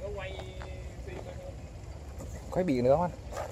có quay phim không quay biển nữa không anh?